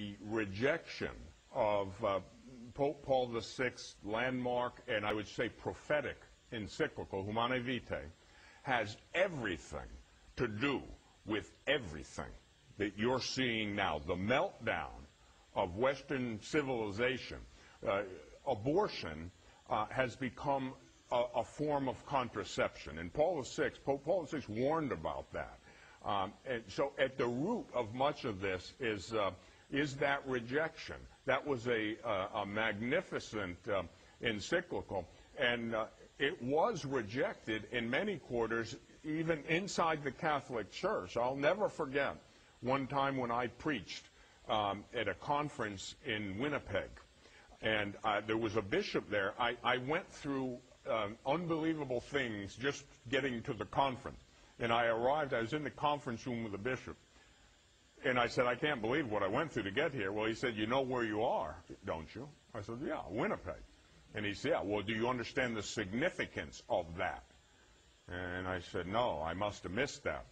the rejection of uh, Pope Paul VI's landmark and I would say prophetic encyclical, Humanae Vitae, has everything to do with everything that you're seeing now. The meltdown of Western civilization. Uh, abortion uh, has become a, a, form of contraception. And Paul VI, Pope Paul VI warned about that. Um, and so at the root of much of this is, uh, is that rejection. That was a, a magnificent uh, encyclical. And uh, it was rejected in many quarters, even inside the Catholic Church. I'll never forget one time when I preached um, at a conference in Winnipeg. And uh, there was a bishop there. I, I went through um, unbelievable things just getting to the conference. And I arrived, I was in the conference room with the bishop. And I said, I can't believe what I went through to get here. Well, he said, You know where you are, don't you? I said, Yeah, Winnipeg. And he said, Yeah, well, do you understand the significance of that? And I said, No, I must have missed that.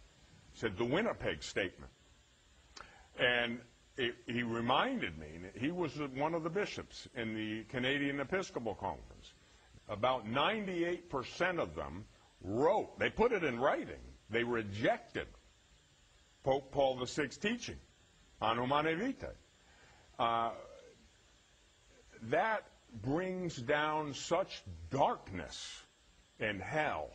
He said, The Winnipeg statement. And it, he reminded me, he was one of the bishops in the Canadian Episcopal Conference. About 98% of them wrote, they put it in writing, they rejected Pope Paul VI's teaching on Humanae Vitae. Uh, that brings down such darkness and hell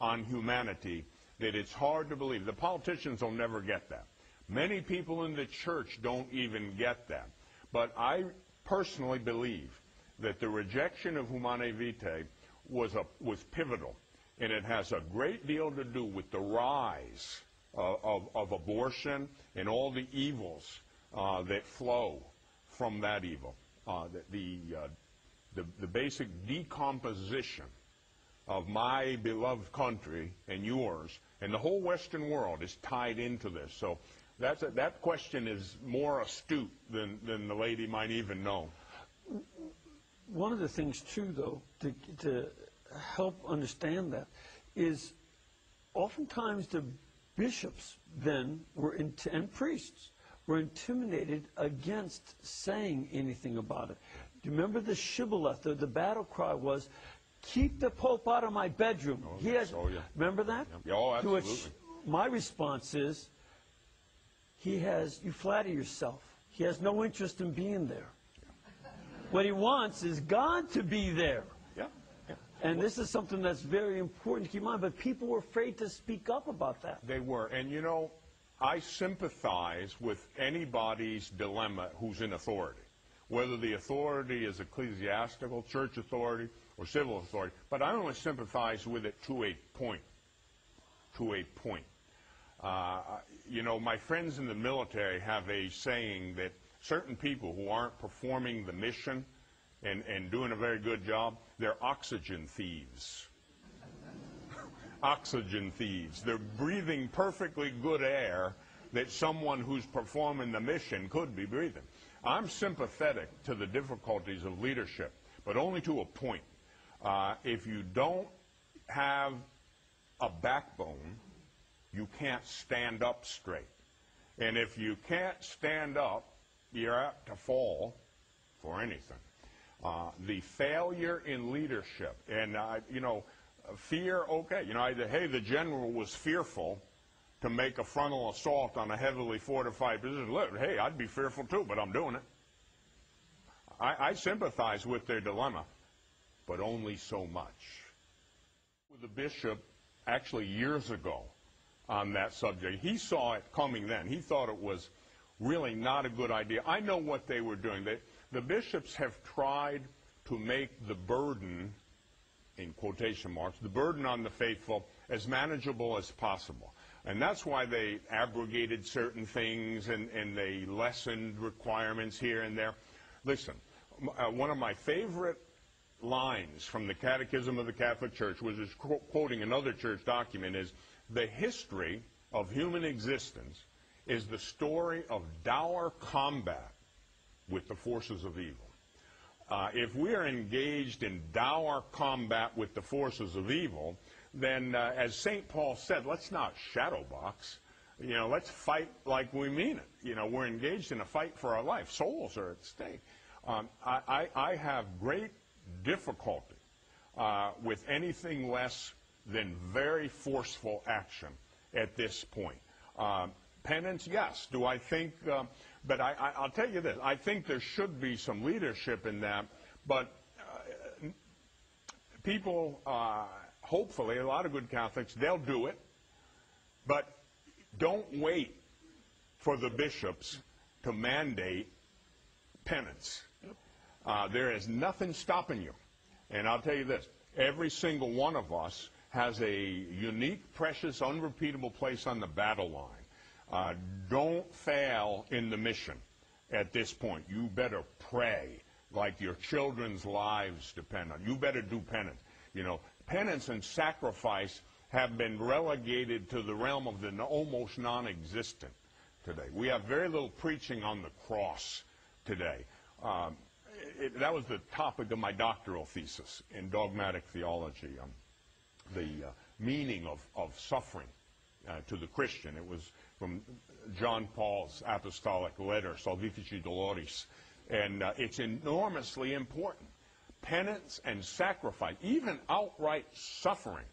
on humanity that it's hard to believe. The politicians will never get that. Many people in the church don't even get that. But I personally believe that the rejection of Humanae Vitae was, a, was pivotal, and it has a great deal to do with the rise of, of, abortion and all the evils uh, that flow from that evil. Uh, the, the, uh, the, the basic decomposition of my beloved country and yours and the whole Western world is tied into this. So that's a, that question is more astute than, than the lady might even know. One of the things, too, though, to, to help understand that is oftentimes the bishops then were and priests were intimidated against saying anything about it. Do you remember the shibboleth? The, the battle cry was, "Keep the Pope out of my bedroom." Oh, he has. Oh, yeah. Remember that? Yeah. Oh, absolutely. To which my response is, he has, you flatter yourself, he has no interest in being there. What he wants is God to be there. And this is something that's very important to keep in mind, but people were afraid to speak up about that. They were. And you know, I sympathize with anybody's dilemma who's in authority, whether the authority is ecclesiastical, church authority, or civil authority. But I only sympathize with it to a point. To a point. Uh, you know, my friends in the military have a saying that certain people who aren't performing the mission and, and doing a very good job, they're oxygen thieves. oxygen thieves. They're breathing perfectly good air that someone who's performing the mission could be breathing. I'm sympathetic to the difficulties of leadership, but only to a point. Uh, if you don't have a backbone, you can't stand up straight. And if you can't stand up, you're apt to fall for anything. Uh, the failure in leadership, and uh, you know, fear. Okay, you know, I, hey, the general was fearful to make a frontal assault on a heavily fortified position. Look, hey, I'd be fearful too, but I'm doing it. I, I sympathize with their dilemma, but only so much. With the bishop, actually years ago, on that subject. He saw it coming then. He thought it was really not a good idea. I know what they were doing. They, the bishops have tried to make the burden, in quotation marks, the burden on the faithful as manageable as possible. And that's why they abrogated certain things and, and they lessened requirements here and there. Listen, uh, one of my favorite lines from the Catechism of the Catholic Church, which is qu quoting another church document, is the history of human existence is the story of dour combat with the forces of evil. Uh, if we are engaged in dour combat with the forces of evil, then, uh, as St. Paul said, let's not shadowbox. You know, let's fight like we mean it. You know, we're engaged in a fight for our life. Souls are at stake. Um, I, I, I have great difficulty uh, with anything less than very forceful action at this point. Um, penance, yes. Do I think, um, but I, I, I'll tell you this, I think there should be some leadership in that, but uh, people, uh, hopefully, a lot of good Catholics, they'll do it, but don't wait for the bishops to mandate penance. Uh, there is nothing stopping you. And I'll tell you this every single one of us has a unique, precious, unrepeatable place on the battle line. Uh, don't fail in the mission at this point. You better pray like your children's lives depend on. You better do penance. You know, penance and sacrifice have been relegated to the realm of the almost non-existent today. We have very little preaching on the cross today. Um, it, that was the topic of my doctoral thesis in dogmatic theology, um, the uh, meaning of, of suffering uh, to the Christian. It was from John Paul's apostolic letter, Salvifici Doloris, and uh, it's enormously important. Penance and sacrifice, even outright suffering.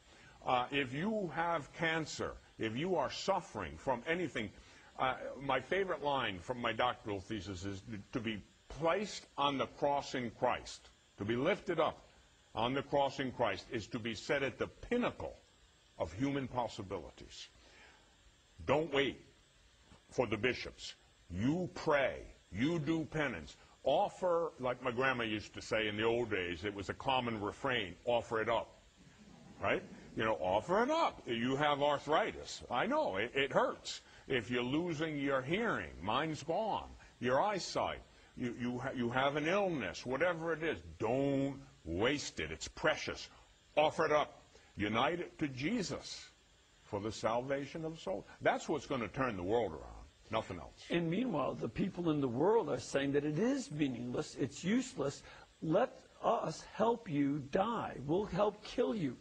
Uh, if you have cancer, if you are suffering from anything, uh, my favorite line from my doctoral thesis is to be placed on the cross in Christ, to be lifted up on the cross in Christ, is to be set at the pinnacle of human possibilities. Don't wait for the bishops. You pray. You do penance. Offer, like my grandma used to say in the old days, it was a common refrain, offer it up. Right? You know, offer it up. You have arthritis. I know, it, it hurts. If you're losing your hearing, mine's gone, your eyesight, you, you, ha you have an illness, whatever it is, don't waste it. It's precious. Offer it up. Unite it to Jesus for the salvation of souls. That's what's going to turn the world around. Nothing else. And meanwhile, the people in the world are saying that it is meaningless, it's useless. Let us help you die. We'll help kill you.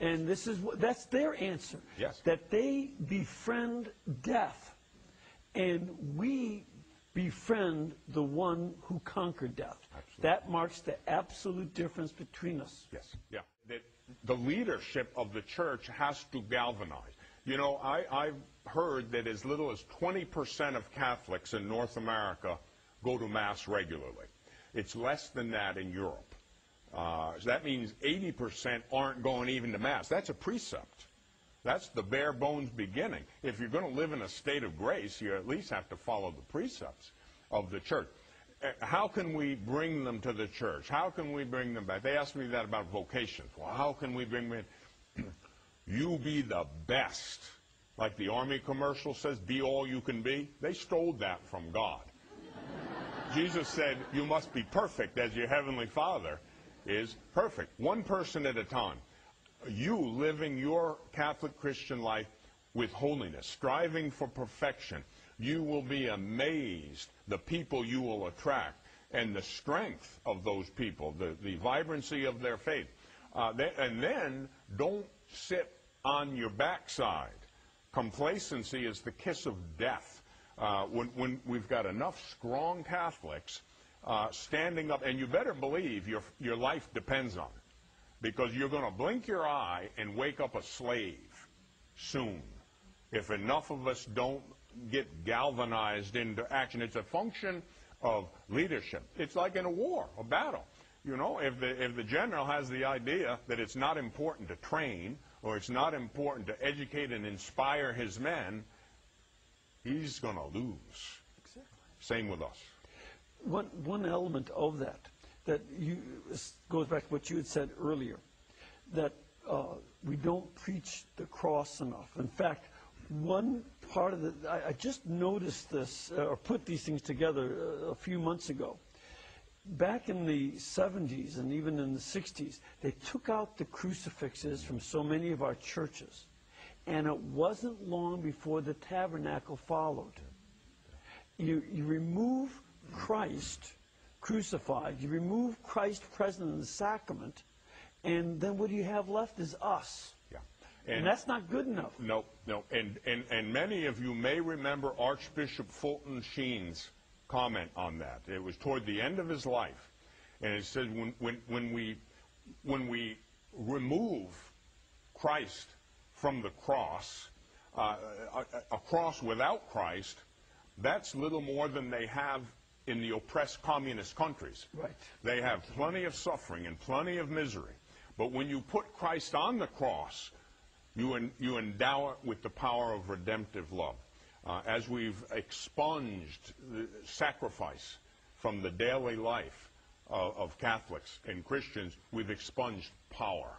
And this is what that's their answer. Yes. That they befriend death. And we befriend the one who conquered death. Absolutely. That marks the absolute difference between us. Yes. Yeah. The leadership of the church has to galvanize. You know, I, I've heard that as little as 20% of Catholics in North America go to Mass regularly. It's less than that in Europe. Uh, so that means 80% aren't going even to Mass. That's a precept. That's the bare bones beginning. If you're going to live in a state of grace, you at least have to follow the precepts of the church. How can we bring them to the church? How can we bring them back? They asked me that about vocations. Well, how can we bring them in? you be the best. Like the Army commercial says, be all you can be. They stole that from God. Jesus said, you must be perfect as your heavenly Father is perfect. One person at a time. You living your Catholic Christian life with holiness, striving for perfection. You will be amazed the people you will attract and the strength of those people, the, the vibrancy of their faith. Uh, they, and then don't sit on your backside. Complacency is the kiss of death. Uh, when, when we've got enough strong Catholics uh, standing up, and you better believe your, your life depends on it, because you're going to blink your eye and wake up a slave soon. If enough of us don't get galvanized into action, it's a function of leadership. It's like in a war, a battle. You know, if the, if the general has the idea that it's not important to train or it's not important to educate and inspire his men, he's going to lose. Exactly. Same with us. One, one element of that, that you, goes back to what you had said earlier, that uh, we don't preach the cross enough. In fact, one part of the, I, I just noticed this, uh, or put these things together uh, a few months ago. Back in the 70s and even in the 60s, they took out the crucifixes from so many of our churches. And it wasn't long before the tabernacle followed. You, you remove Christ crucified, you remove Christ present in the sacrament, and then what you have left is us. Yeah. And that's not good enough. No, no, and, and, and many of you may remember Archbishop Fulton Sheen's comment on that. It was toward the end of his life, and it said when, when, when we, when we remove Christ from the cross, uh, a, a cross without Christ, that's little more than they have in the oppressed communist countries. Right. They have plenty of suffering and plenty of misery. But when you put Christ on the cross, you, en- you endow it with the power of redemptive love. Uh, as we've expunged the sacrifice from the daily life of, of Catholics and Christians, we've expunged power.